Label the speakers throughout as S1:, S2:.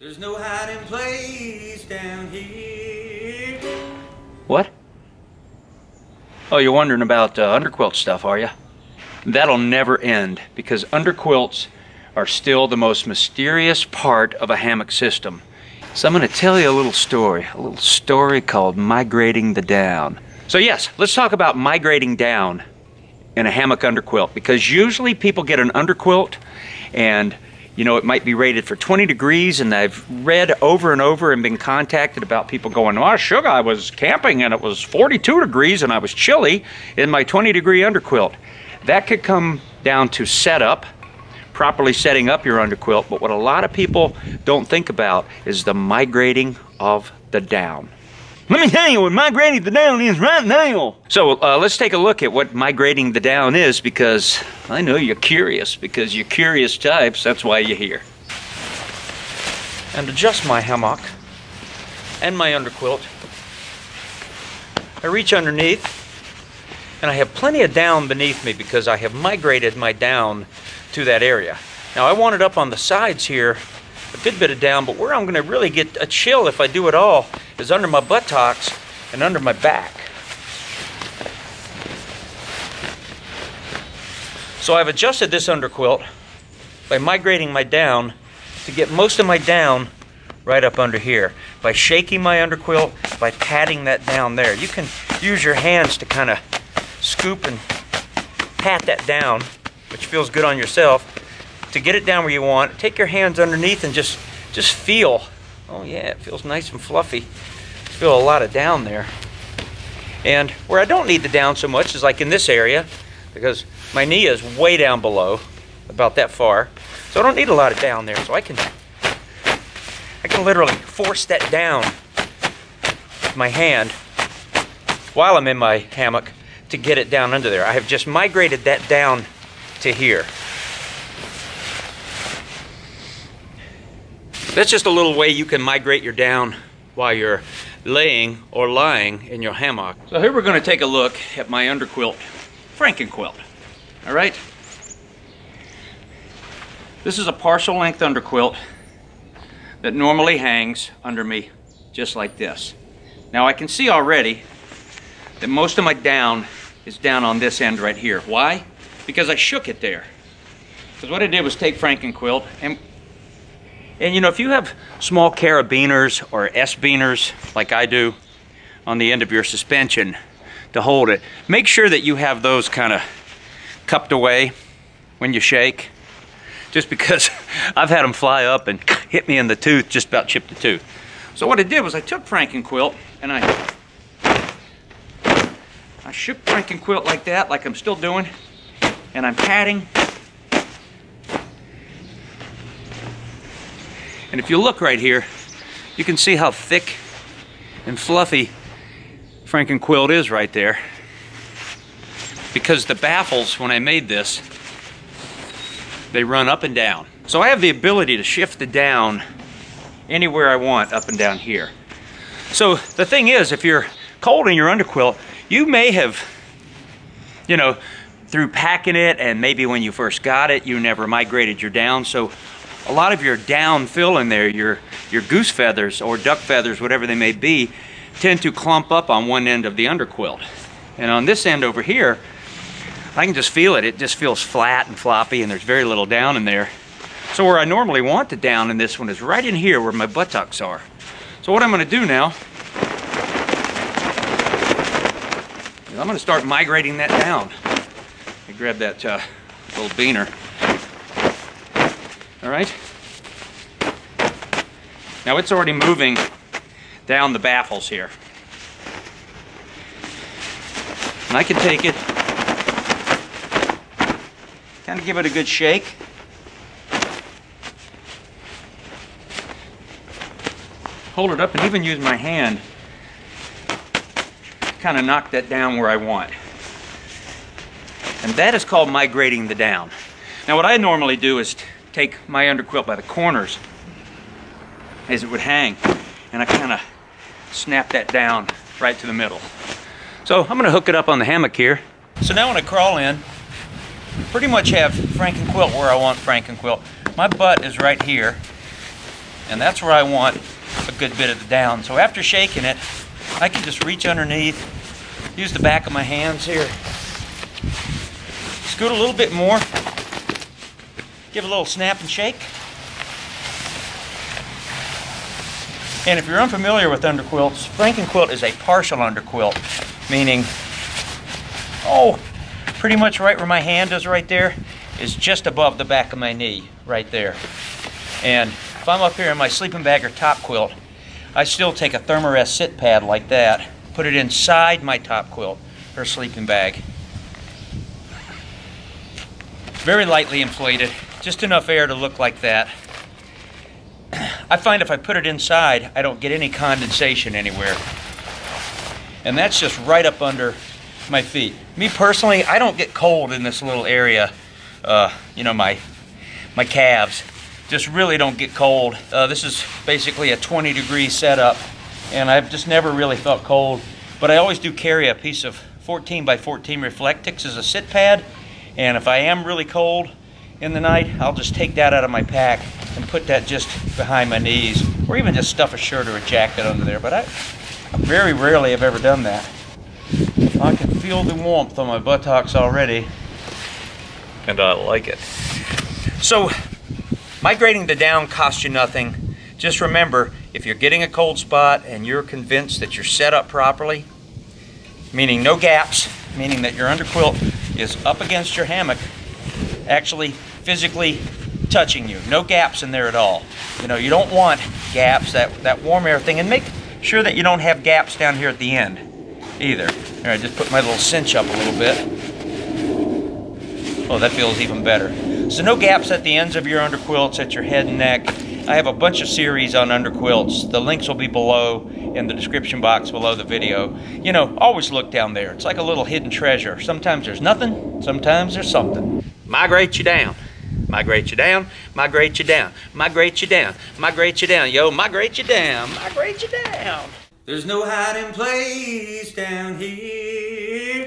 S1: There's no hiding place down here.
S2: What? Oh, you're wondering about uh, underquilt stuff, are you? That'll never end because underquilts are still the most mysterious part of a hammock system. So I'm going to tell you a little story, a little story called Migrating the Down. So yes, let's talk about migrating down in a hammock underquilt because usually people get an underquilt and you know, it might be rated for 20 degrees, and I've read over and over and been contacted about people going, oh, Shug, I was camping and it was 42 degrees and I was chilly in my 20 degree underquilt. That could come down to setup, properly setting up your underquilt, but what a lot of people don't think about is the migrating of the down. Let me tell you what migrating the down is right now. So uh, let's take a look at what migrating the down is because I know you're curious because you're curious types. That's why you're here. And adjust my hammock and my underquilt. I reach underneath and I have plenty of down beneath me because I have migrated my down to that area. Now I want it up on the sides here a good bit of down, but where I'm gonna really get a chill if I do it all is under my buttocks and under my back. So I've adjusted this underquilt by migrating my down to get most of my down right up under here. By shaking my underquilt, by patting that down there. You can use your hands to kind of scoop and pat that down, which feels good on yourself to get it down where you want. Take your hands underneath and just just feel. Oh yeah, it feels nice and fluffy. Feel a lot of down there. And where I don't need the down so much is like in this area because my knee is way down below, about that far. So I don't need a lot of down there. So I can I can literally force that down with my hand while I'm in my hammock to get it down under there. I have just migrated that down to here. That's just a little way you can migrate your down while you're laying or lying in your hammock. So here we're going to take a look at my underquilt, Frankenquilt. All right? This is a partial length underquilt that normally hangs under me just like this. Now I can see already that most of my down is down on this end right here. Why? Because I shook it there. Because what I did was take Frankenquilt and and you know, if you have small carabiners or S-beaners like I do on the end of your suspension to hold it, make sure that you have those kind of cupped away when you shake. Just because I've had them fly up and hit me in the tooth, just about chipped the tooth. So what I did was I took Frankenquilt and I I shook Frankenquilt like that, like I'm still doing, and I'm patting And if you look right here, you can see how thick and fluffy Frankenquilt is right there. Because the baffles, when I made this, they run up and down. So I have the ability to shift the down anywhere I want up and down here. So the thing is, if you're cold in your underquilt, you may have, you know, through packing it and maybe when you first got it, you never migrated your down. So a lot of your down fill in there, your, your goose feathers or duck feathers, whatever they may be, tend to clump up on one end of the underquilt. And on this end over here, I can just feel it. It just feels flat and floppy and there's very little down in there. So where I normally want the down in this one is right in here where my buttocks are. So what I'm gonna do now, I'm gonna start migrating that down. I grab that uh, little beaner. All right? Now it's already moving down the baffles here. And I can take it, kind of give it a good shake. Hold it up and even use my hand kind of knock that down where I want. And that is called migrating the down. Now what I normally do is take my underquilt by the corners as it would hang and I kind of snap that down right to the middle. So I'm gonna hook it up on the hammock here. So now when I crawl in, pretty much have Frankenquilt where I want Frankenquilt. My butt is right here And that's where I want a good bit of the down. So after shaking it, I can just reach underneath, use the back of my hands here, scoot a little bit more, give a little snap and shake. And if you're unfamiliar with underquilts, Frankenquilt is a partial underquilt, meaning, oh, pretty much right where my hand is right there is just above the back of my knee, right there. And if I'm up here in my sleeping bag or top quilt, I still take a Thermarest sit pad like that, put it inside my top quilt or sleeping bag. Very lightly inflated, just enough air to look like that. I find if I put it inside, I don't get any condensation anywhere. And that's just right up under my feet. Me personally, I don't get cold in this little area. Uh, you know, my my calves just really don't get cold. Uh, this is basically a 20 degree setup, and I've just never really felt cold. But I always do carry a piece of 14 by 14 Reflectix as a sit pad, and if I am really cold in the night, I'll just take that out of my pack and put that just behind my knees, or even just stuff a shirt or a jacket under there. But I very rarely have ever done that. I can feel the warmth on my buttocks already.
S3: And I like it.
S2: So, migrating the down costs you nothing. Just remember, if you're getting a cold spot and you're convinced that you're set up properly, meaning no gaps, meaning that your underquilt is up against your hammock, actually physically touching you. No gaps in there at all. You know, you don't want gaps, that, that warm air thing, and make sure that you don't have gaps down here at the end either. Here, I just put my little cinch up a little bit. Oh, that feels even better. So no gaps at the ends of your underquilts, at your head and neck. I have a bunch of series on underquilts. The links will be below in the description box below the video. You know, always look down there. It's like a little hidden treasure. Sometimes there's nothing, sometimes there's something. Migrate you down. Migrate you down, migrate you down, migrate you down, migrate you down, yo, migrate you down, migrate you down.
S1: There's no hiding place down here.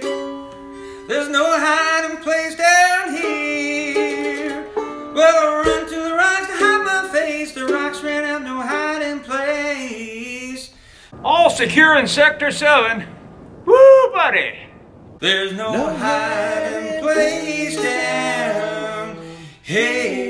S1: There's no hiding place down here. Well, I run to the rocks to hide my face. The rocks ran out, no hiding place.
S2: All secure in Sector 7. Woo, buddy!
S1: There's no, no hiding place down here.